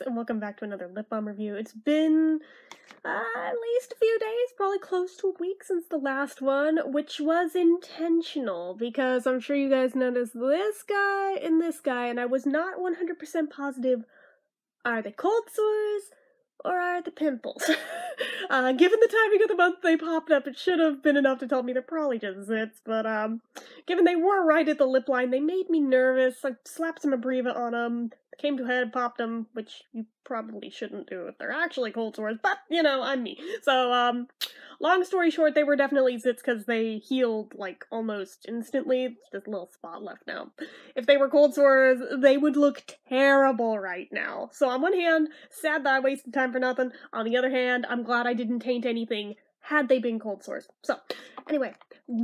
and welcome back to another lip balm review. It's been uh, at least a few days, probably close to a week since the last one, which was intentional because I'm sure you guys noticed this guy and this guy, and I was not 100% positive are they cold sores or are the pimples? uh, given the timing of the month they popped up, it should have been enough to tell me they're probably just zits, but um, given they were right at the lip line, they made me nervous. I slapped some Abreva on them, came to head, popped them, which you probably shouldn't do if they're actually cold sores, but, you know, I'm me. So, um, long story short, they were definitely zits because they healed, like, almost instantly. Just a little spot left now. If they were cold sores, they would look terrible right now. So on one hand, sad that I wasted time for nothing. On the other hand, I'm glad I didn't taint anything had they been cold sores. So, anyway,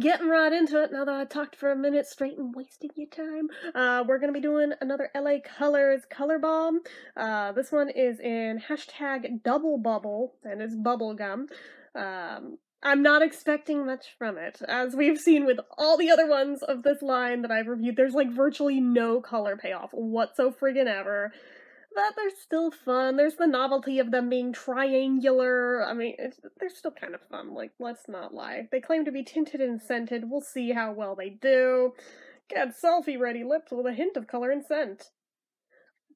getting right into it now that I talked for a minute straight and wasted your time. Uh, we're gonna be doing another LA Colors Color Balm. Uh, this one is in hashtag double bubble, and it's bubble gum. Um, I'm not expecting much from it. As we've seen with all the other ones of this line that I've reviewed, there's like virtually no color payoff whatsoever friggin' ever that they're still fun. There's the novelty of them being triangular. I mean, they're still kind of fun. Like, let's not lie. They claim to be tinted and scented. We'll see how well they do. Get selfie ready lips with a hint of color and scent.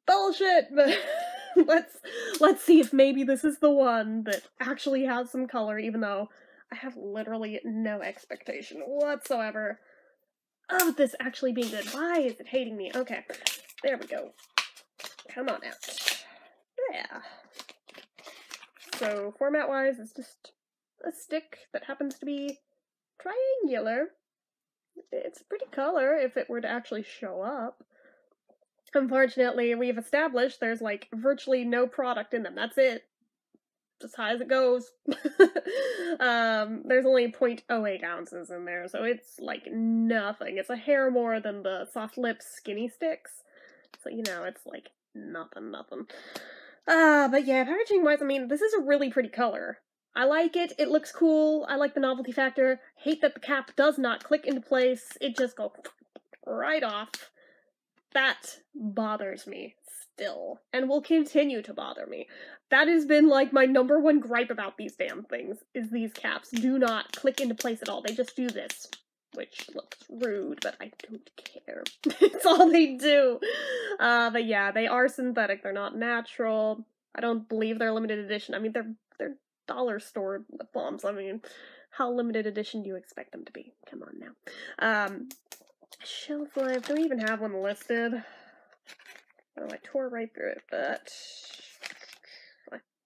Bullshit, but let's let's see if maybe this is the one that actually has some color, even though I have literally no expectation whatsoever of this actually being good. Why is it hating me? Okay, there we go. Come on out. Yeah. So, format-wise, it's just a stick that happens to be triangular. It's a pretty color if it were to actually show up. Unfortunately, we've established there's like virtually no product in them. That's it. As high as it goes. um, there's only 0.08 ounces in there, so it's like nothing. It's a hair more than the soft lips skinny sticks. So, you know, it's like nothing, nothing. Uh, but yeah, packaging wise, I mean, this is a really pretty color. I like it, it looks cool, I like the novelty factor. Hate that the cap does not click into place, it just goes right off. That bothers me still, and will continue to bother me. That has been like my number one gripe about these damn things, is these caps do not click into place at all. They just do this which looks rude, but I don't care. it's all they do. Uh, but yeah, they are synthetic. They're not natural. I don't believe they're limited edition. I mean, they're they're dollar store balms. I mean, how limited edition do you expect them to be? Come on now. Um, shelf life. Do we even have one listed? Oh, I tore right through it, but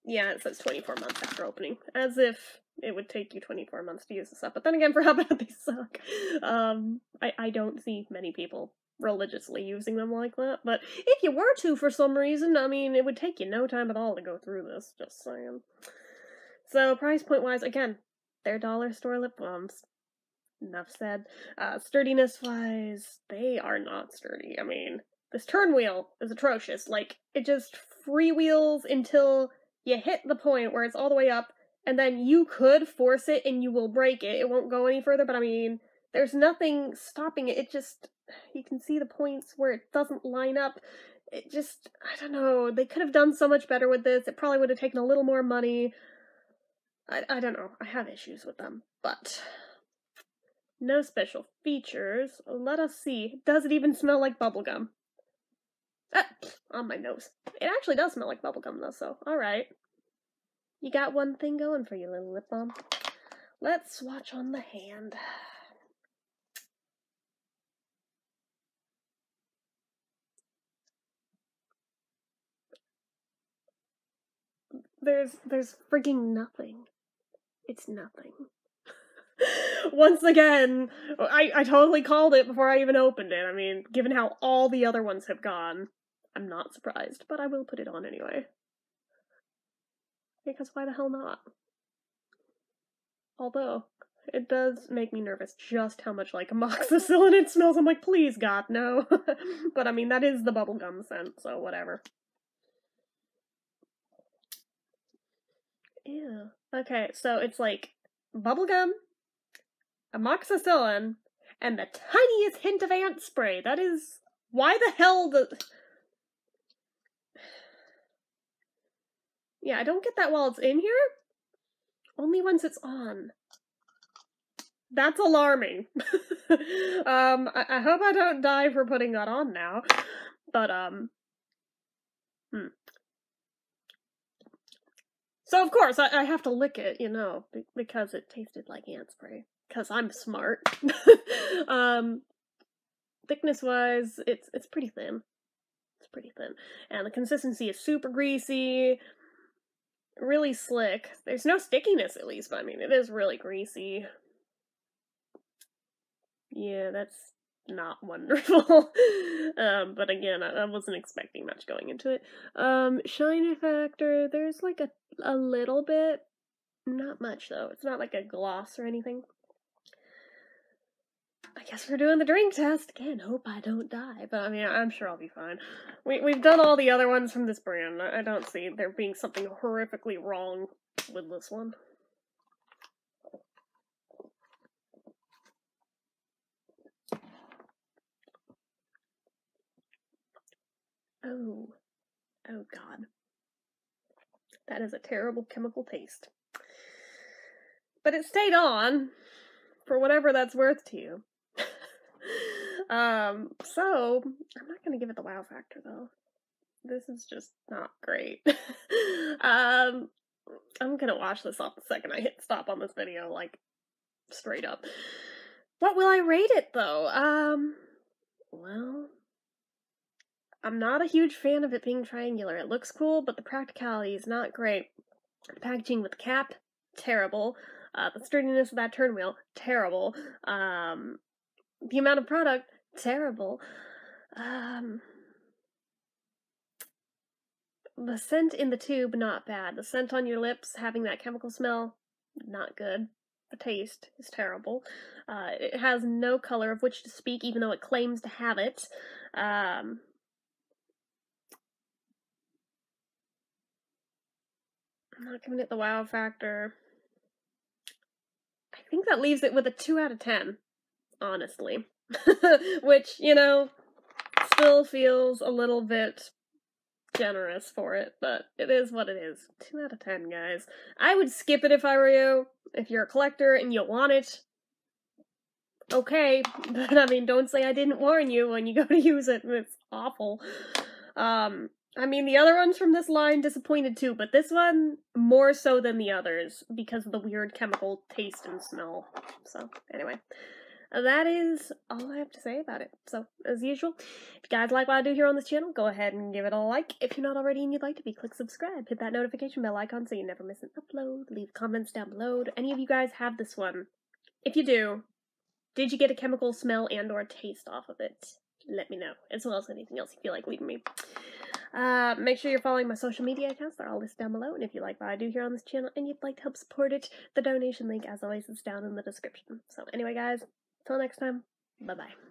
yeah, it says 24 months after opening, as if it would take you 24 months to use this up. But then again, for how bad they suck, um, I, I don't see many people religiously using them like that. But if you were to, for some reason, I mean, it would take you no time at all to go through this, just saying. So, price point wise, again, they're dollar store lip balms. Enough said. Uh, sturdiness wise, they are not sturdy. I mean, this turn wheel is atrocious. Like, it just freewheels until you hit the point where it's all the way up and then you could force it and you will break it. It won't go any further, but I mean, there's nothing stopping it. It just, you can see the points where it doesn't line up. It just, I don't know. They could have done so much better with this. It probably would have taken a little more money. I, I don't know. I have issues with them, but no special features. Let us see. Does it even smell like bubblegum? Ah, on my nose. It actually does smell like bubblegum though, so alright. You got one thing going for you, little lip balm. Let's swatch on the hand. There's there's frigging nothing. It's nothing. Once again, I, I totally called it before I even opened it. I mean, given how all the other ones have gone, I'm not surprised, but I will put it on anyway. Because why the hell not? Although, it does make me nervous just how much like amoxicillin it smells. I'm like, please God, no. but I mean, that is the bubblegum scent, so whatever. Ew. Okay, so it's like bubblegum, amoxicillin, and the tiniest hint of ant spray. That is why the hell the Yeah, I don't get that while it's in here. Only once it's on. That's alarming. um, I, I hope I don't die for putting that on now. But, um, hmm. So, of course, I, I have to lick it, you know, because it tasted like ant spray. Because I'm smart. um, thickness wise, it's, it's pretty thin. It's pretty thin. And the consistency is super greasy really slick. There's no stickiness, at least, but I mean, it is really greasy. Yeah, that's not wonderful. um, but again, I, I, wasn't expecting much going into it. Um, shine factor, there's like a, a little bit. Not much, though. It's not like a gloss or anything. Guess we're doing the drink test again. Hope I don't die, but I mean, I'm sure I'll be fine. We we've done all the other ones from this brand. I don't see there being something horrifically wrong with this one. Oh, oh God, that is a terrible chemical taste. But it stayed on, for whatever that's worth to you. Um, so I'm not gonna give it the wow factor though. This is just not great. um, I'm gonna wash this off the second I hit stop on this video, like straight up. What will I rate it though? Um, well, I'm not a huge fan of it being triangular. It looks cool, but the practicality is not great. The packaging with the cap, terrible. Uh, the sturdiness of that turn wheel, terrible. Um, the amount of product, terrible. Um, the scent in the tube, not bad. The scent on your lips, having that chemical smell, not good. The taste is terrible. Uh, it has no color of which to speak, even though it claims to have it. Um, I'm not giving it the wow factor. I think that leaves it with a 2 out of 10 honestly. Which, you know, still feels a little bit generous for it, but it is what it is. 2 out of 10, guys. I would skip it if I were you. If you're a collector and you want it, okay. But I mean, don't say I didn't warn you when you go to use it. It's awful. Um, I mean, the other ones from this line disappointed too, but this one more so than the others because of the weird chemical taste and smell. So, anyway that is all I have to say about it. So, as usual, if you guys like what I do here on this channel, go ahead and give it a like. If you're not already and you'd like to be, click subscribe. Hit that notification bell icon so you never miss an upload. Leave comments down below. Do any of you guys have this one? If you do, did you get a chemical smell and or taste off of it? Let me know, as well as anything else you feel like leaving me. Uh, make sure you're following my social media accounts. They're all listed down below. And if you like what I do here on this channel and you'd like to help support it, the donation link, as always, is down in the description. So anyway, guys, Till next time, bye bye.